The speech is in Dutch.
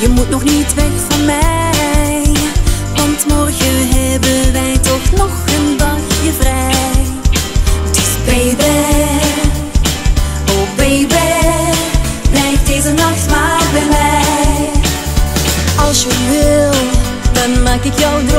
je moet nog niet weg van mij. Want morgen hebben wij toch nog een dagje vrij. Dus baby, oh baby, blijf deze nacht maar bij mij. Als je wil, dan maak ik jou.